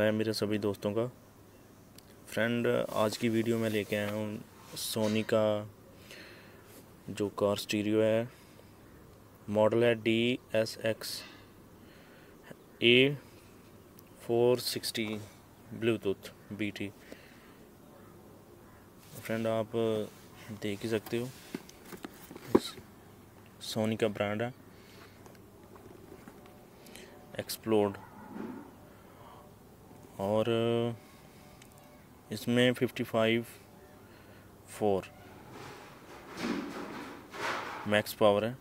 हाल है मेरे सभी दोस्तों का। फ्रेंड आज की वीडियो में लेके आया हूँ सोनी का जो कार स्टीरियो है मॉडल है D S X A four sixty Bluetooth B T friend आप देख ही सकते हो सोनी का ब्रांड है। एक्सप्लोड और इसमें fifty five four max power है।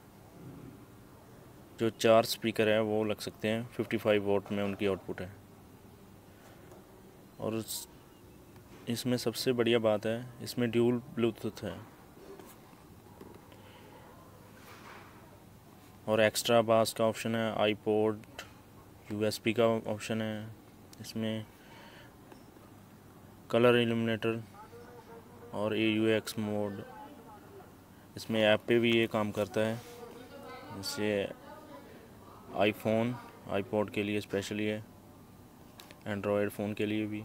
जो चार स्पीकर है, वो लग सकते हैं फिफ्टी फाइव वोट में उनकी आउटपुट है। और इसमें सबसे बढ़िया बात है, इसमें ड्यूल ब्लूटूथ है। और एक्स्ट्रा बास का ऑप्शन है आईपोड यूएसबी का ऑप्शन है। इसमें कलर इल्यूमिनेटर और ए यू एक्स मोड इसमें ऐप पे भी ये काम करता है। जैसे आईफोन आईपॉड के लिए स्पेशली है एंड्रॉयड फ़ोन के लिए भी।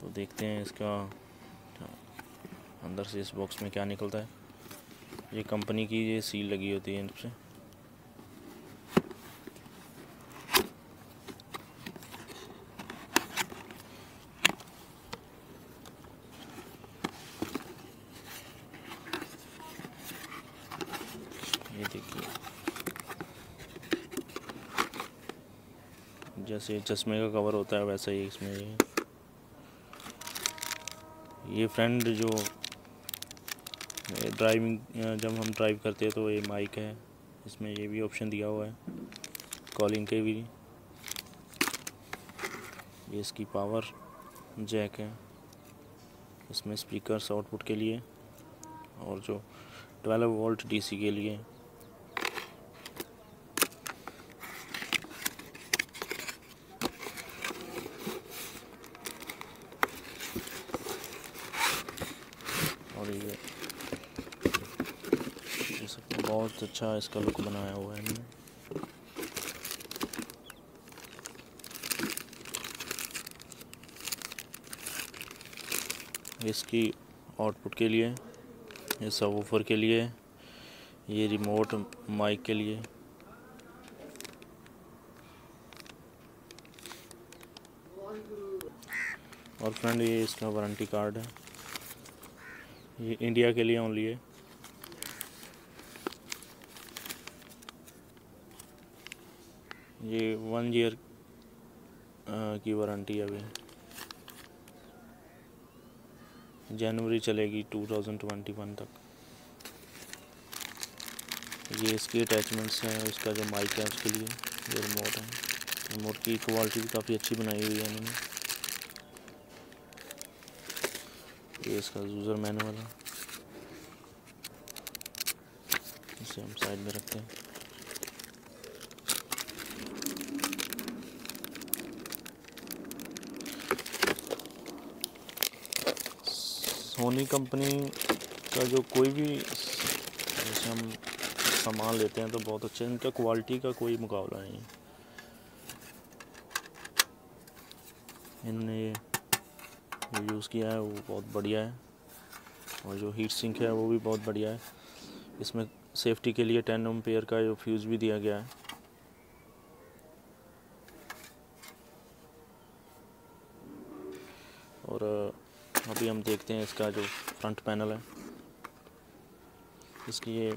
तो देखते हैं इसका अंदर से इस बॉक्स में क्या निकलता है। ये कंपनी की ये सील लगी होती है इन पर ये देखिए जैसे चश्मे का कवर होता है वैसा ही इसमें ये। ये फ्रेंड जो ड्राइविंग जब हम ड्राइव करते हैं तो ये माइक है। इसमें ये भी ऑप्शन दिया हुआ है। कॉलिंग के भी। ये इसकी पावर जैक है। इसमें स्पीकर्स आउटपुट के लिए और जो 12 वोल्ट डीसी के लिए और ये बहुत अच्छा इसका लुक बनाया हुआ है इन्होंने। इसकी आउटपुट के लिए, ये सब के लिए, ये रिमोट माइक के लिए। और फ्रेंड ये इसका वारंटी कार्ड है। ये इंडिया के लिए ओनली है। ये वन ईयर की वारंटी अभी। जनवरी चलेगी 2021 तक। ये इसकी अटैचमेंट्स हैं, इसका जो माइक है उसके लिए, ये रिमोट है। रिमोट की क्वालिटी भी काफ़ी अच्छी बनाई हुई है इन्होंने। ये इसका यूज़र मैनुअल है। इसे हम साइड में रखते हैं। सोनी कंपनी का जो कोई भी जैसे हम सामान लेते हैं तो बहुत अच्छे, इनका क्वालिटी का कोई मुकाबला नहीं है। इन्होंने ये यूज़ किया है, वो बहुत बढ़िया है। और जो हीट सिंक है, वो भी बहुत बढ़िया है। इसमें सेफ्टी के लिए टेन पेयर का जो फ्यूज़ भी दिया गया है। और अभी हम देखते हैं इसका जो फ्रंट पैनल है। इसकी ये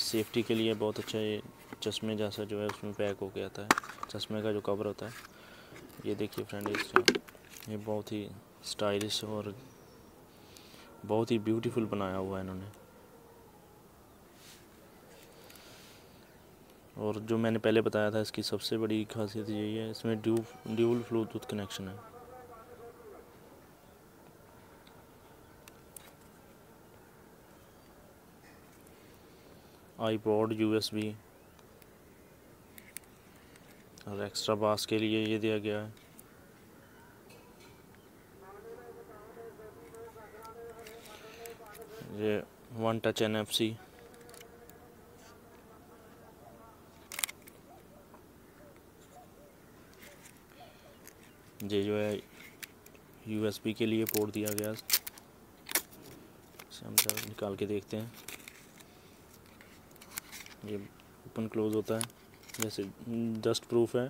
सेफ्टी के लिए बहुत अच्छा ये चश्मे जैसा जो है उसमें पैक होके आता है चश्मे का जो कवर होता है, ये देखिए फ्रेंड इसका, ये बहुत ही स्टाइलिश और बहुत ही ब्यूटीफुल बनाया हुआ है इन्होंने। और जो मैंने पहले बताया था, इसकी सबसे बड़ी खासियत यही है, इसमें ड्यू ड्यूल ब्लूटूथ कनेक्शन है। आईपॉड यूएसबी और एक्स्ट्रा बास के लिए ये दिया गया है। ये one touch N F C ये जो है यूएसबी के लिए पोर्ट दिया गया। हम निकाल के देखते हैं। ये ओपन क्लोज़ होता है। जैसे डस्ट प्रूफ है,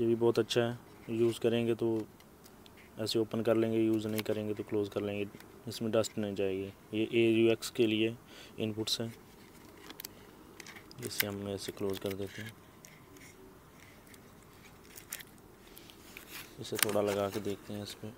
ये भी बहुत अच्छा है। यूज़ करेंगे तो ऐसे ओपन कर लेंगे यूज़ नहीं करेंगे तो क्लोज़ कर लेंगे। इसमें डस्ट नहीं जाएगी। ये ए यू एक्स के लिए इनपुट्स हैं। इसे हम ऐसे क्लोज़ कर देते हैं। इसे थोड़ा लगा के देखते हैं इस पर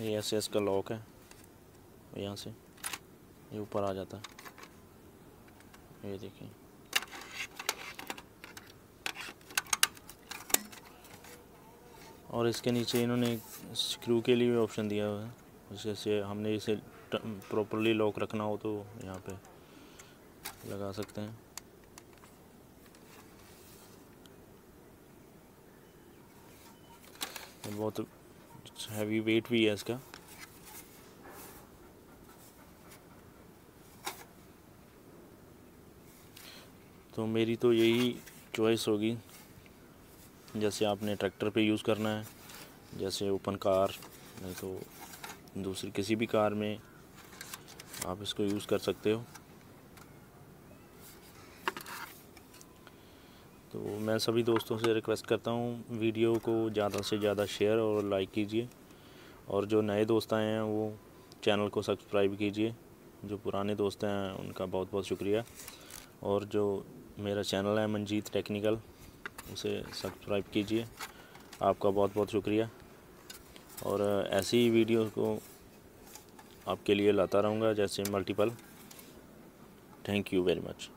ये ऐसे इसका लॉक है। यहाँ से। ये ऊपर आ जाता है। ये देखिए। और इसके नीचे इन्होंने स्क्रू के लिए भी ऑप्शन दिया हुआ है। जैसे हमने इसे प्रॉपरली लॉक रखना हो तो यहाँ पे लगा सकते हैं। बहुत हैवी वेट भी है इसका तो मेरी तो यही चॉइस होगी। जैसे आपने ट्रैक्टर पे यूज़ करना है, जैसे ओपन कार नहीं तो दूसरी किसी भी कार में आप इसको यूज़ कर सकते हो। तो मैं सभी दोस्तों से रिक्वेस्ट करता हूँ वीडियो को ज़्यादा से ज़्यादा शेयर और लाइक कीजिए। और जो नए दोस्त आए हैं, वो चैनल को सब्सक्राइब कीजिए। जो पुराने दोस्त हैं, उनका बहुत बहुत शुक्रिया। और जो मेरा चैनल है मंजीत टेक्निकल उसे सब्सक्राइब कीजिए। आपका बहुत बहुत शुक्रिया। और ऐसी ही वीडियो को आपके लिए लाता रहूँगा, जैसे multiple thank you very much